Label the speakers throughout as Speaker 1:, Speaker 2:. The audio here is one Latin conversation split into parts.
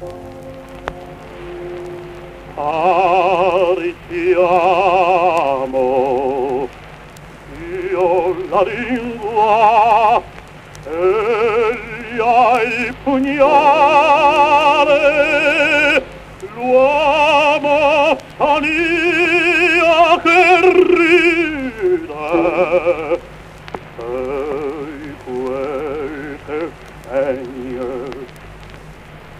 Speaker 1: Arriviamo, io la lingua e gli ai pugnale, l'uomo sania che ride e quel che fegne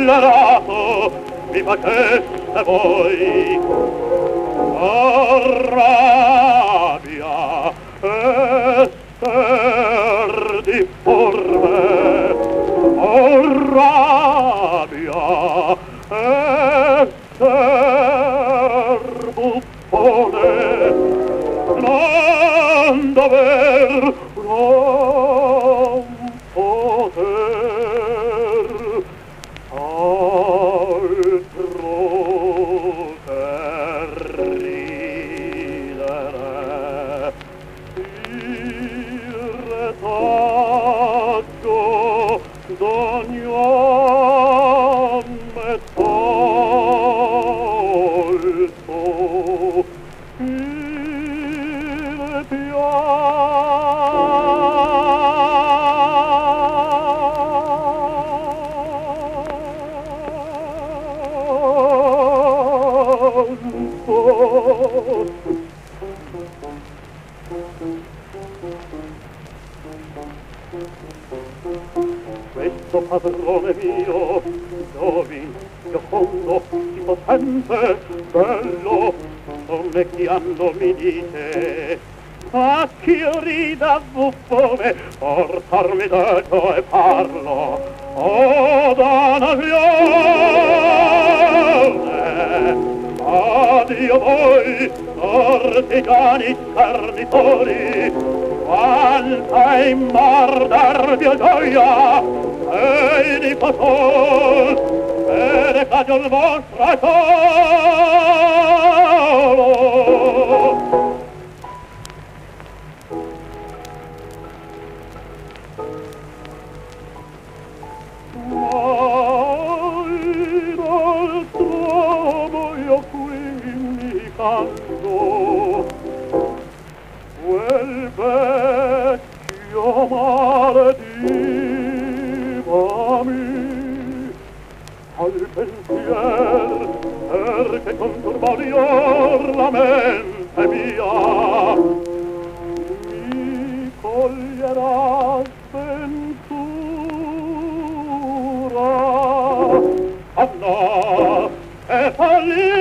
Speaker 1: scellerato mi facesse voi oh rabbia esser di forme oh rabbia esser buffone. Non dover non tuo il pianto questo padrone mio, dovi, io fondo, di potente, bello sonnecchiando mi dice a chi rida buffone portarmi dentro e parlo o danaglione Addio voi, cortigiani scarnitori, quanta in mordarvi o gioia, e di patol, ad un vostro solo. Mai dal trovo io qui mi canto quel vecchio male al pensier perché con turbalior la mente mia mi coglierà sventura ah no e fallirà